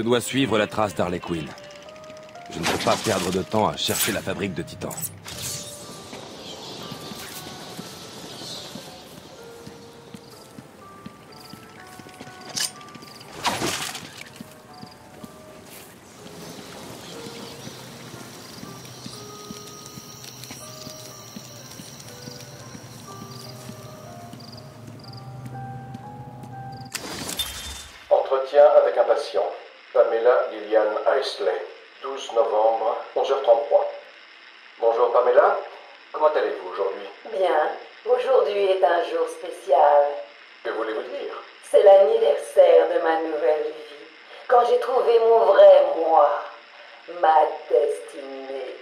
Je dois suivre la trace d'Harley Quinn. Je ne peux pas perdre de temps à chercher la fabrique de Titan. Ma destinée.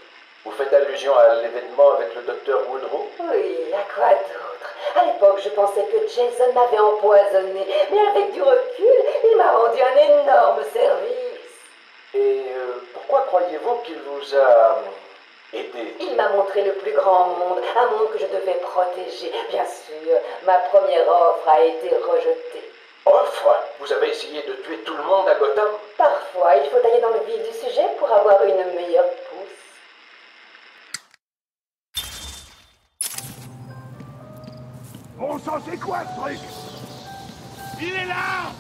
Vous faites allusion à l'événement avec le docteur Woodrow? Oui, à quoi d'autre? À l'époque, je pensais que Jason m'avait empoisonné, mais avec du recul, il m'a rendu un énorme service. Et euh, pourquoi croyez-vous qu'il vous a euh, aidé? Il m'a montré le plus grand monde, un monde que je devais protéger. Bien sûr, ma première offre a été rejetée. Offre Vous avez essayé de tuer tout le monde à Gotham. Parfois, il faut aller dans le vif du sujet pour avoir une meilleure pousse. Bon sang, c'est quoi ce truc? Il est là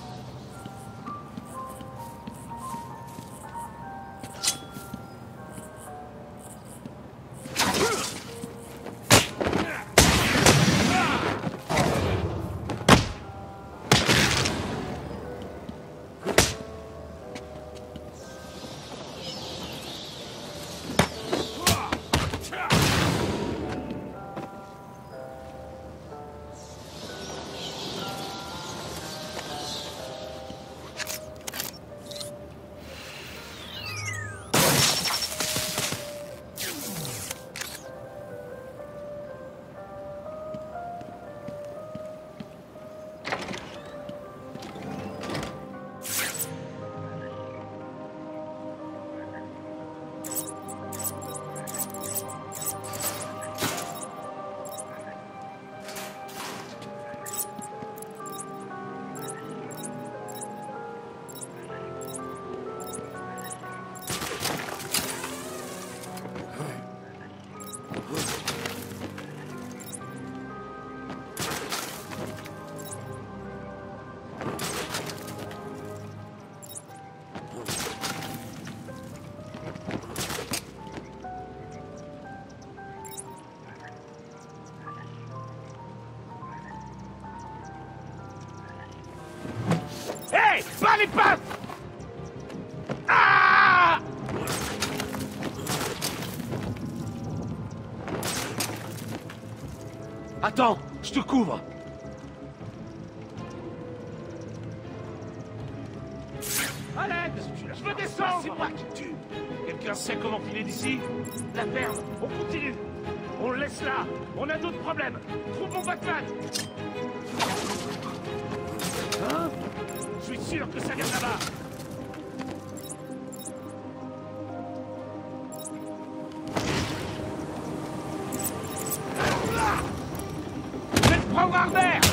Attends, je te couvre. À l'aide Je veux descendre C'est moi qui tue. Quelqu'un sait comment filer d'ici La ferme, on continue. On le laisse là On a d'autres problèmes Trouve mon Batman Hein? Je suis sûr que ça vient là-bas Je vais te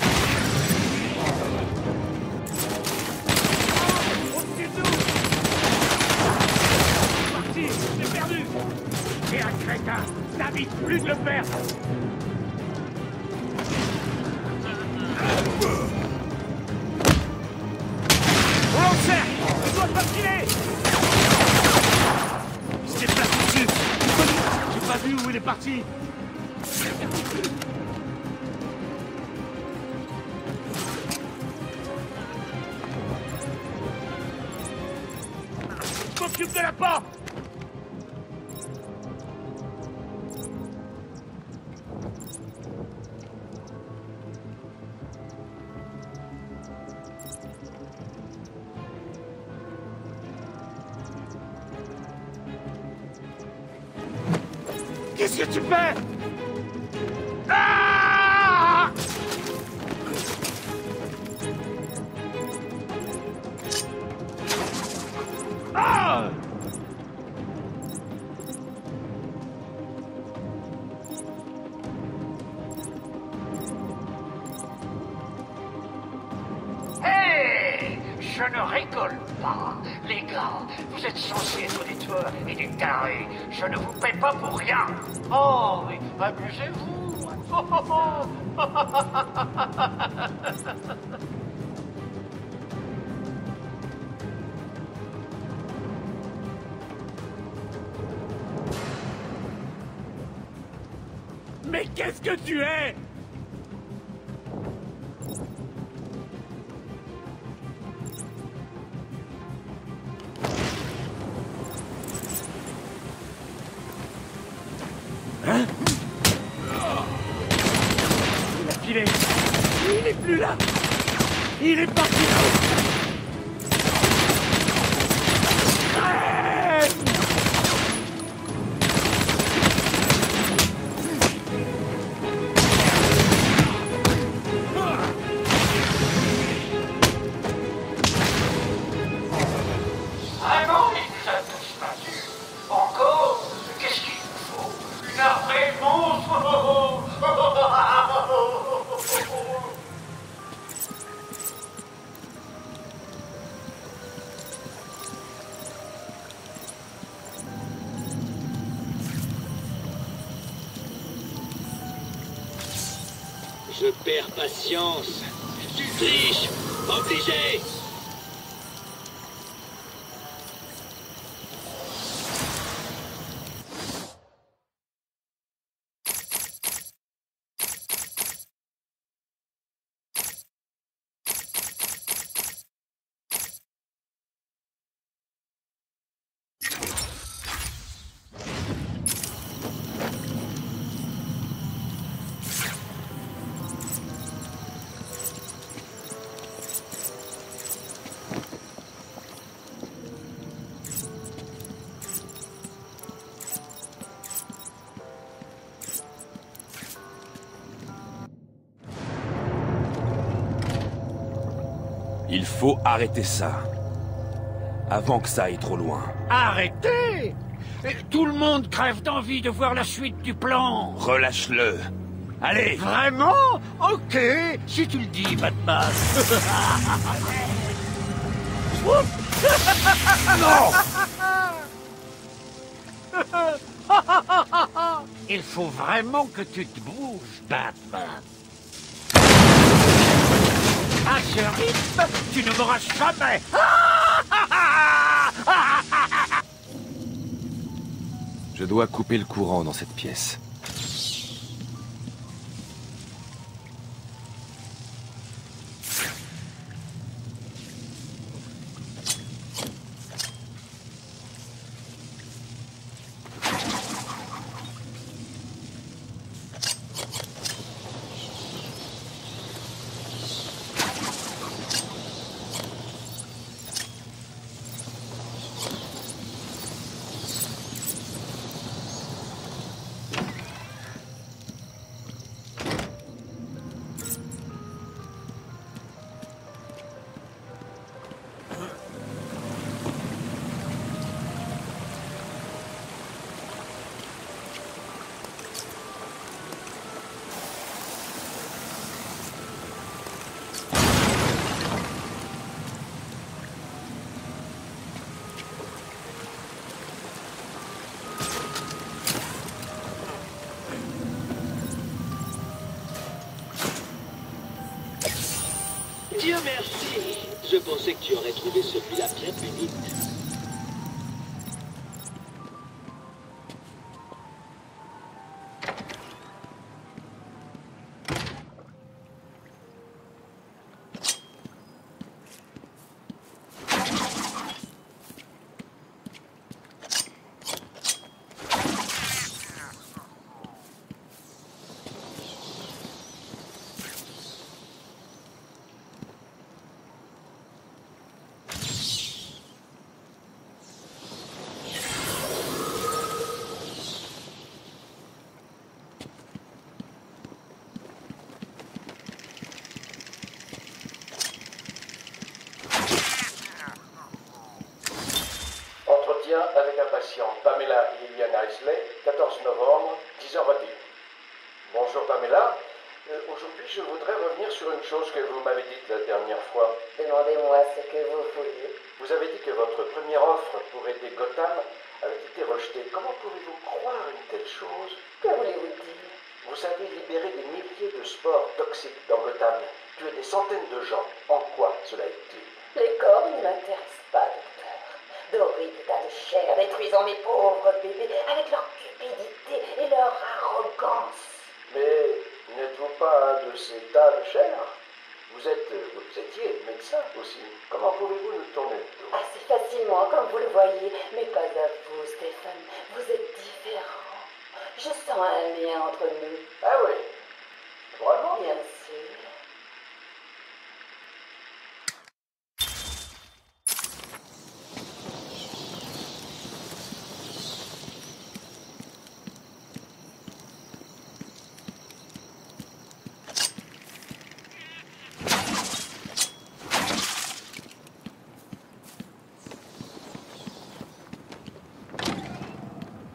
Qu'est-ce que tu fais? Oh, oh, oh. Mais qu'est-ce que tu es? Hein? Il est plus là. Il est parti. là-haut faut arrêter ça. Avant que ça aille trop loin. Arrêtez Tout le monde crève d'envie de voir la suite du plan. Relâche-le. Allez Vraiment? Ok, si tu le dis, Batman. Il faut vraiment que tu te bouges, Batman. À ce rythme, tu ne m'auras jamais. Je dois couper le courant dans cette pièce. Dieu merci Je pensais que tu aurais trouvé celui-là bien plus vite. Je voudrais revenir sur une chose que vous m'avez dite la dernière fois. Demandez-moi ce que vous voulez. Vous avez dit que votre première offre pour aider Gotham avait été rejetée. Comment pouvez-vous croire une telle chose? Que voulez-vous dire? Vous avez libéré des milliers de sports toxiques dans Gotham, tué des centaines de gens. En quoi cela est-il? Les corps ne m'intéressent pas, docteur. D'horribles tas de chair détruisant mes pauvres bébés avec leur cupidité et leur arrogance. Mais n'êtes-vous pas de ces tas de chair? Vous êtes, vous étiez médecin aussi. Comment pouvez-vous nous tourner le dos? Assez facilement, comme vous le voyez, mais pas à vous, Stéphane. Vous êtes différent. Je sens un lien entre nous. Ah oui Vraiment? Bien sûr.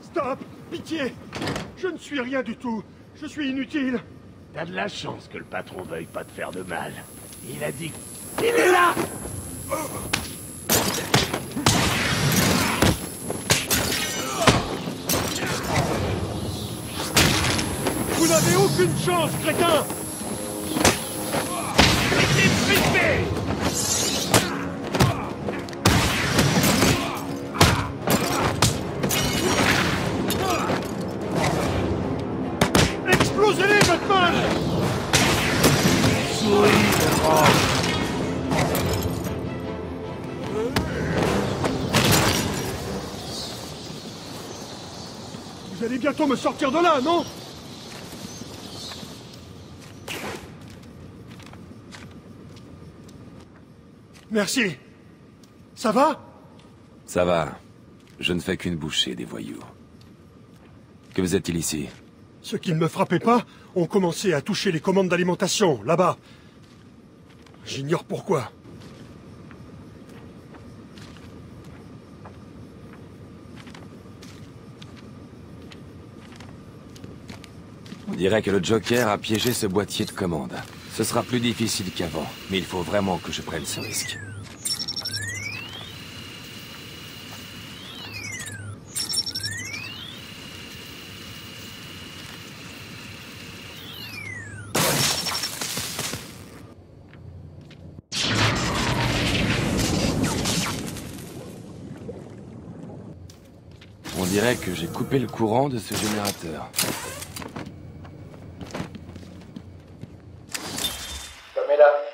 Stop Pitié Je ne suis rien du tout. Je suis inutile. T'as de la chance que le patron veuille pas te faire de mal. Il a dit... Il est là Vous n'avez aucune chance, crétin me sortir de là, non Merci. Ça va Ça va. Je ne fais qu'une bouchée des voyous. Que faisait-il ici Ceux qui ne me frappaient pas ont commencé à toucher les commandes d'alimentation, là-bas. J'ignore pourquoi. On dirait que le Joker a piégé ce boîtier de commande. Ce sera plus difficile qu'avant, mais il faut vraiment que je prenne ce risque. On dirait que j'ai coupé le courant de ce générateur. Pamela,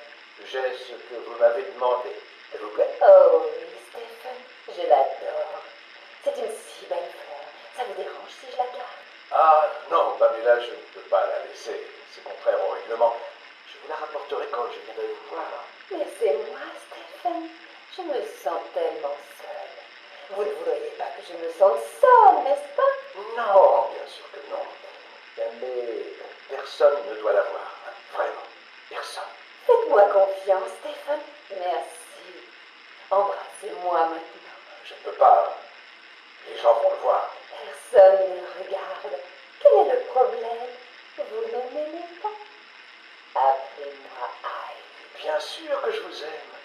j'ai ce que vous m'avez demandé. S'il vous plaît Oh oui, Stéphane, je l'adore. C'est une si belle fleur. Ça vous dérange si je la garde Ah non, Pamela, je ne C'est contraire au règlement. Je vous la rapporterai quand je viendrai vous voir. Mais c'est moi, Stéphane. Je me sens tellement seule. Vous ne voudriez pas que je me sente seule, n'est-ce pas? Non, bien sûr que non. Mais personne ne doit la voir. Vraiment, personne. Faites-moi confiance, Stéphane. Merci. Embrassez-moi maintenant. Je ne peux pas. Les gens vont le voir. Personne ne regarde. Quel est le problème? Vous ne m'aimez pas? Appelez-moi Ivy. Bien sûr que je vous aime.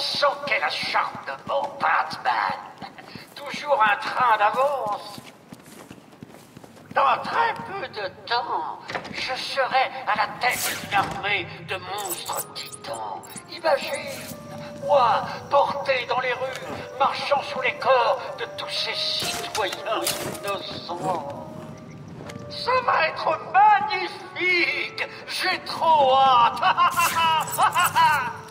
Sang, quel acharnement, Batman Toujours un train d'avance dans très peu de temps, je serai à la tête d'une armée de monstres titans. Imagine, moi, porté dans les rues, marchant sous les corps de tous ces citoyens innocents. Ça va être magnifique J'ai trop hâte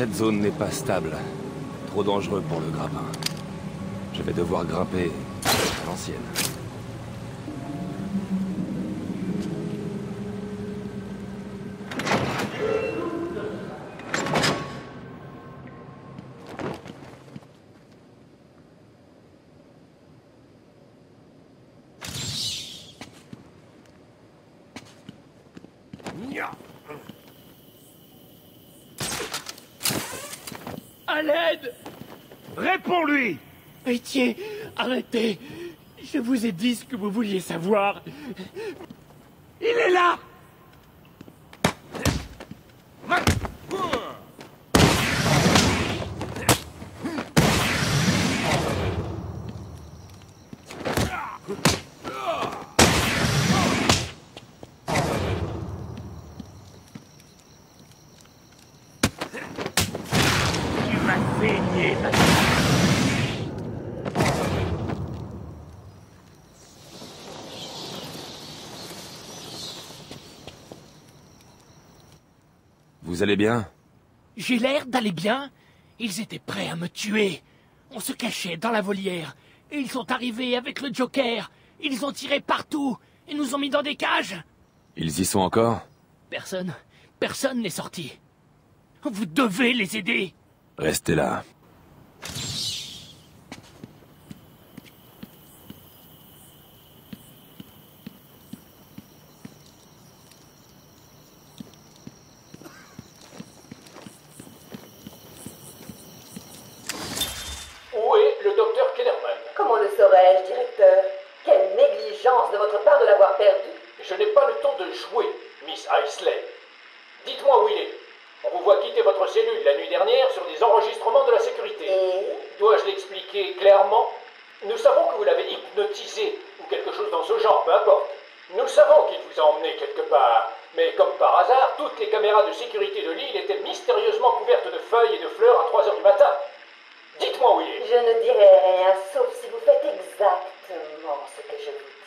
Cette zone n'est pas stable. Trop dangereux pour le grappin. Je vais devoir grimper à l'ancienne. Réponds-lui Pitié, arrêtez. Je vous ai dit ce que vous vouliez savoir. Il est là Tu vas saigner maintenant. Vous allez bien J'ai l'air d'aller bien. Ils étaient prêts à me tuer. On se cachait dans la volière. Et ils sont arrivés avec le Joker. Ils ont tiré partout et nous ont mis dans des cages. Ils y sont encore Personne, personne n'est sorti. Vous devez les aider. Restez là. Slade. Dites-moi où il est. On vous voit quitter votre cellule la nuit dernière sur des enregistrements de la sécurité. Et Clairement Nous savons que vous l'avez hypnotisé, ou quelque chose dans ce genre, peu importe. Nous savons qu'il vous a emmené quelque part. Mais comme par hasard, toutes les caméras de sécurité de l'île étaient mystérieusement couvertes de feuilles et de fleurs à 3 heures du matin. Dites-moi où je ne dirai rien, sauf si vous faites exactement ce que je vous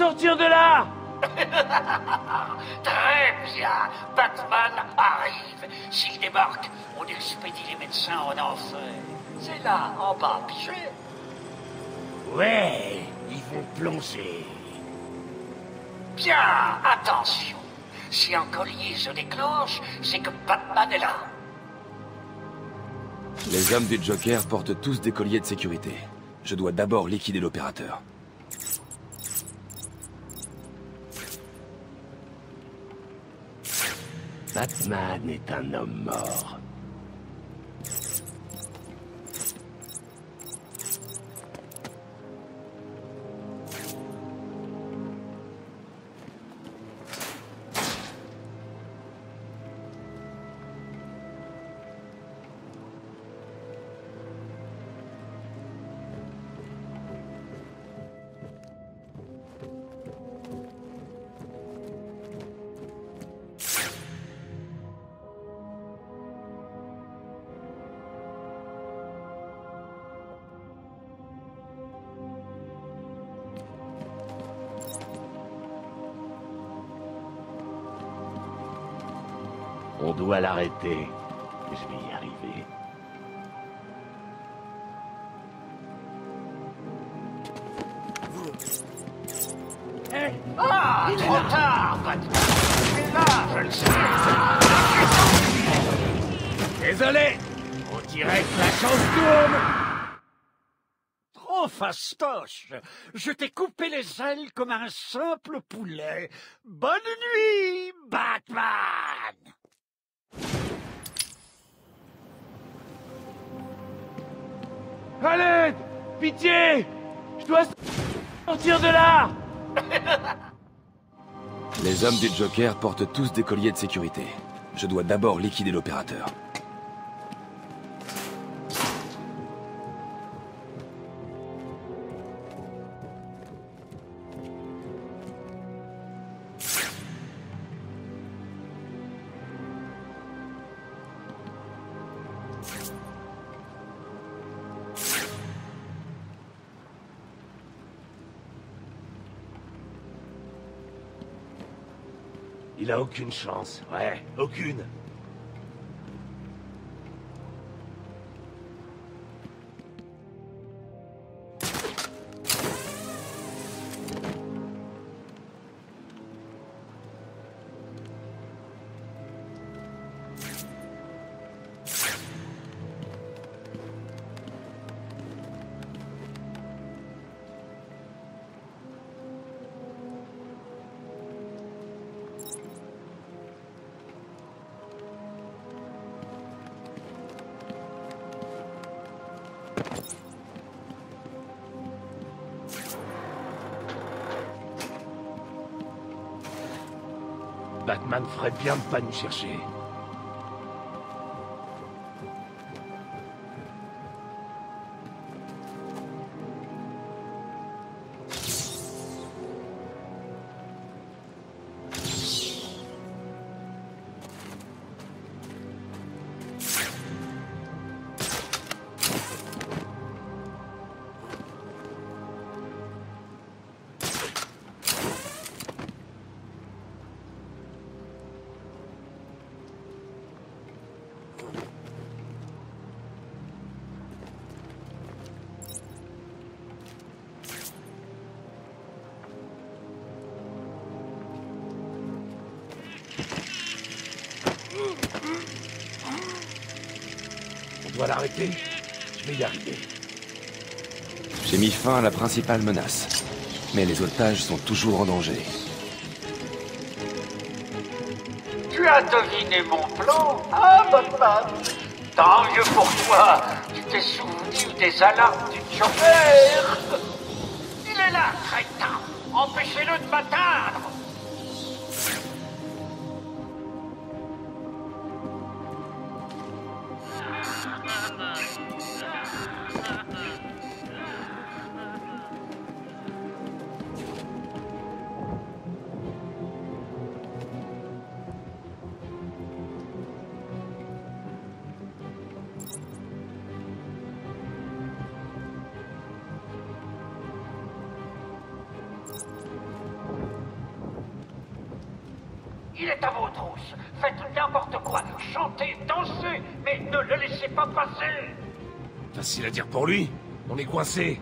sortir de là Très bien. Batman arrive. S'il débarque, on expédie les médecins en enfer. C'est là, en bas, pigé. Ouais, ils vont plonger. Bien, attention. Si un collier se déclenche, c'est que Batman est là. Les hommes du Joker portent tous des colliers de sécurité. Je dois d'abord liquider l'opérateur. Batman est un homme mort. On doit l'arrêter. Je vais y arriver. Eh Ah, trop tard, es là, je le sais. Désolé On dirait que la chance tourne Trop fastoche. Je t'ai coupé les ailes comme un simple poulet. Bonne nuit, Batman. Allez Pitié Je dois sortir de là Les hommes du Joker portent tous des colliers de sécurité. Je dois d'abord liquider l'opérateur. Aucune chance. Ouais, aucune. Batman ferait bien de pas nous chercher. Dois l'arrêter. Je vais y arriver. J'ai mis fin à la principale menace. Mais les otages sont toujours en danger. Tu as deviné mon plan Ah, Batman Tant mieux pour toi Tu t'es souvenu des alarmes du Joker Il est là, crétin Empêchez-le de m'atteindre À vos trousses. Faites n'importe quoi. Chantez, dansez, mais ne le laissez pas passer. Facile à dire pour lui. On est coincé.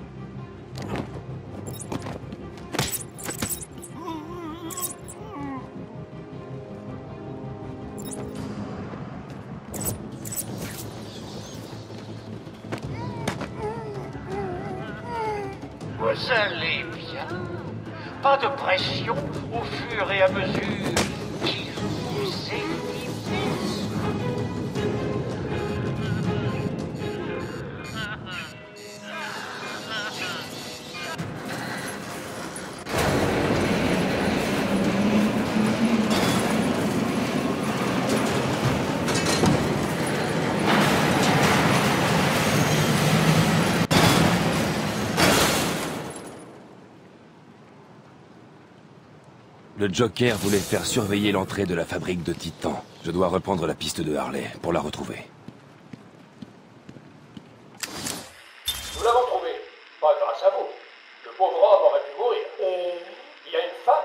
Le Joker voulait faire surveiller l'entrée de la fabrique de Titan. Je dois reprendre la piste de Harley pour la retrouver. Nous l'avons trouvé. Pas grâce à vous. Le pauvre homme aurait pu mourir. Et Il y a une femme,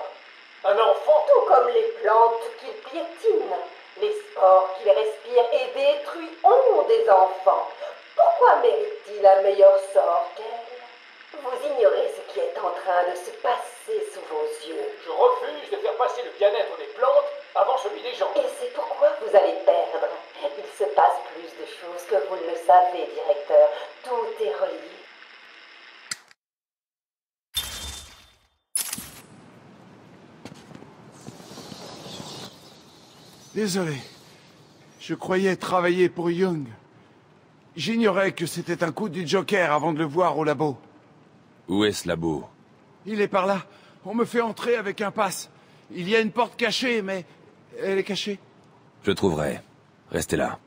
un enfant. tout comme les plantes qu'il piétine, les spores qu'il respire et détruit ont des enfants. Pourquoi mérite-t-il un meilleur sort qu'elle Vous ignorez ce qui est en train de se passer sous vos yeux. Je refuse de faire passer le bien-être des plantes avant celui des gens. Et c'est pourquoi vous allez perdre. Il se passe plus de choses que vous ne le savez, directeur. Tout est relié. Désolé. Je croyais travailler pour Young. J'ignorais que c'était un coup du Joker avant de le voir au labo. Où est ce labo? Il est par là. On me fait entrer avec un pass. Il y a une porte cachée, mais... Elle est cachée. Je trouverai. Restez là.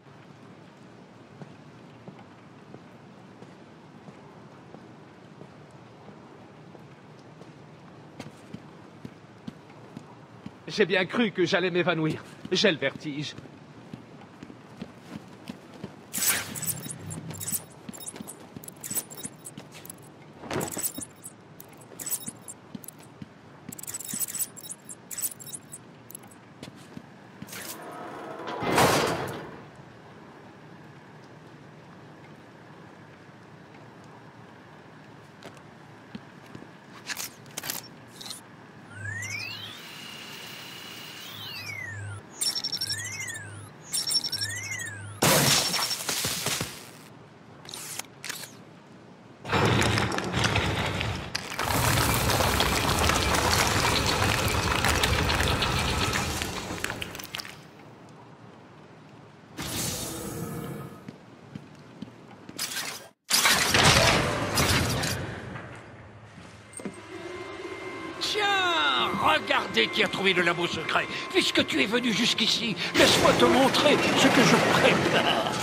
J'ai bien cru que j'allais m'évanouir. J'ai le vertige. Qui a trouvé le labo secret. Puisque tu es venu jusqu'ici, laisse-moi te montrer ce que je prépare.